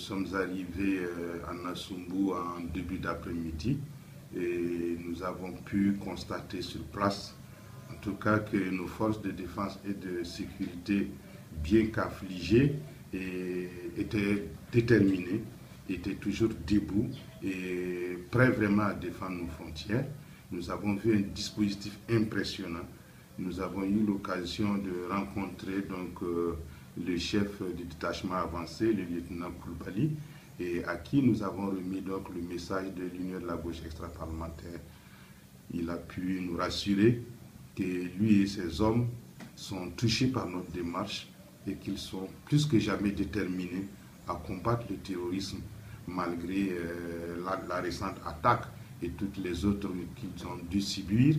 sommes arrivés à Nasumbu en début d'après-midi et nous avons pu constater sur place, en tout cas, que nos forces de défense et de sécurité, bien qu'affligées, étaient déterminées, étaient toujours debout et prêts vraiment à défendre nos frontières. Nous avons vu un dispositif impressionnant. Nous avons eu l'occasion de rencontrer donc euh, le chef du détachement avancé, le lieutenant Koulibaly, et à qui nous avons remis donc le message de l'Union de la gauche extra-parlementaire. Il a pu nous rassurer que lui et ses hommes sont touchés par notre démarche et qu'ils sont plus que jamais déterminés à combattre le terrorisme malgré euh, la, récente attaque et toutes les autres qu'ils ont dû subir.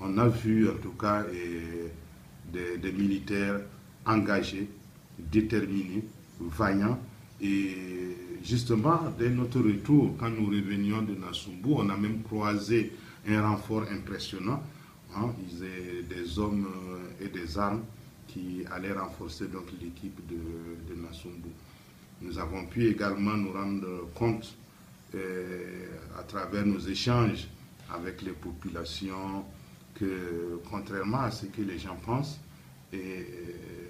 On a vu en tout cas des, des militaires engagés, déterminés, vaillants et justement, dès notre retour, quand nous revenions de Nasumbu, on a même croisé un renfort impressionnant. Hein. Ils des hommes euh, et des armes qui allaient renforcer l'équipe de, de Nasumbu. Nous avons pu également nous rendre compte euh, à travers nos échanges avec les populations que, contrairement à ce que les gens pensent, et, euh,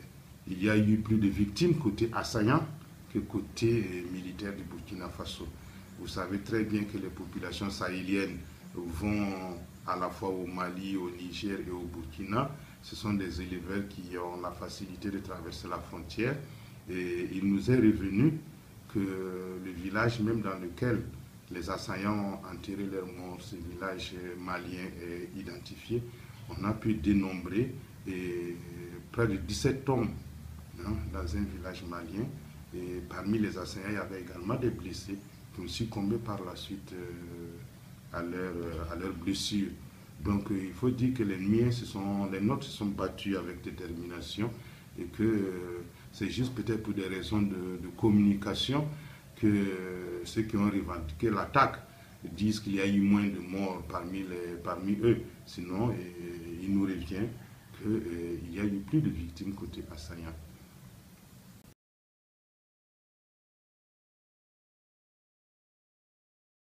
il y a eu plus de victimes côté assaillant côté militaire du Burkina Faso. Vous savez très bien que les populations sahéliennes vont à la fois au Mali, au Niger et au Burkina. Ce sont des éleveurs qui ont la facilité de traverser la frontière. Et il nous est revenu que le village même dans lequel les assaillants ont enterré leurs morts, ce village malien est identifié. On a pu dénombrer et près de 17 tombes hein, dans un village malien. Et parmi les assaillants, il y avait également des blessés qui ont succombé par la suite euh, à leurs leur blessures. Donc euh, il faut dire que les miens, sont, les nôtres se sont battus avec détermination et que euh, c'est juste peut-être pour des raisons de, communication que ceux qui ont revendiqué l'attaque disent qu'il y a eu moins de morts parmi, les, parmi eux. Sinon, il nous revient qu'il y a eu plus de victimes côté assaillant.